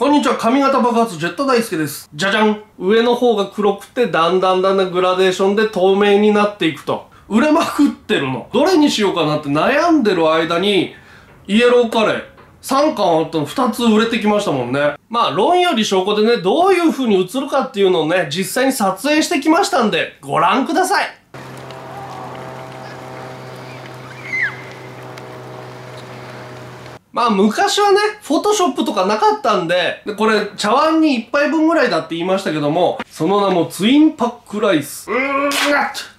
こんにちは、髪型爆発ジェット大輔です。じゃじゃん上の方が黒くて、だんだんだんだんグラデーションで透明になっていくと。売れまくってるの。どれにしようかなって悩んでる間に、イエローカレー、3巻あったの2つ売れてきましたもんね。まあ、論より証拠でね、どういう風に映るかっていうのをね、実際に撮影してきましたんで、ご覧ください。まあ昔はね、フォトショップとかなかったんで、でこれ茶碗に1杯分ぐらいだって言いましたけども、その名もツインパックライス。うーん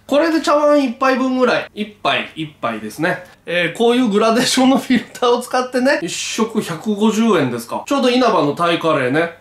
これで茶碗1杯分ぐらい。1杯、1杯ですね。えー、こういうグラデーションのフィルターを使ってね、1食150円ですか。ちょうど稲葉のタイカレーね、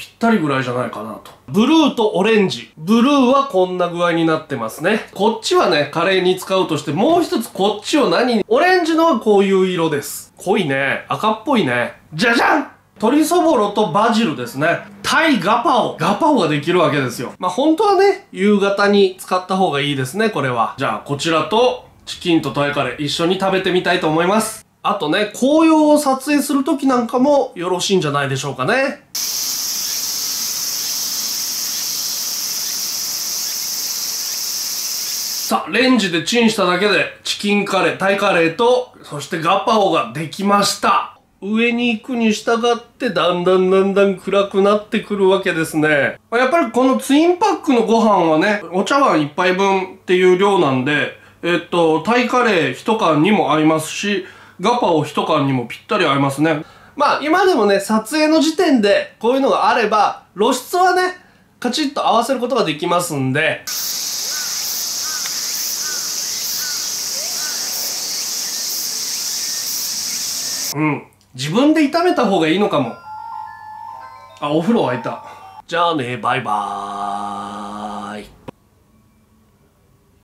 ぴったりぐらいじゃないかなと。ブルーとオレンジ。ブルーはこんな具合になってますね。こっちはね、カレーに使うとして、もう一つこっちを何に、オレンジのはこういう色です。濃いね。赤っぽいね。じゃじゃん鶏そぼろとバジルですね。タイガパオ。ガパオができるわけですよ。まあ、本当はね、夕方に使った方がいいですね、これは。じゃあ、こちらと、チキンとタイカレー一緒に食べてみたいと思います。あとね、紅葉を撮影するときなんかもよろしいんじゃないでしょうかね。さあ、レンジでチンしただけで、チキンカレー、タイカレーと、そしてガパオができました。上に行くに従って、だんだんだんだん暗くなってくるわけですね。やっぱりこのツインパックのご飯はね、お茶碗一杯分っていう量なんで、えっと、タイカレー一缶にも合いますし、ガパオ一缶にもぴったり合いますね。まあ今でもね、撮影の時点でこういうのがあれば、露出はね、カチッと合わせることができますんで、うん。自分で炒めた方がいいのかも。あ、お風呂沸いた。じゃあね、バイバーイ。